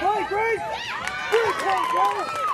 Hey, Grace! Good, Grace,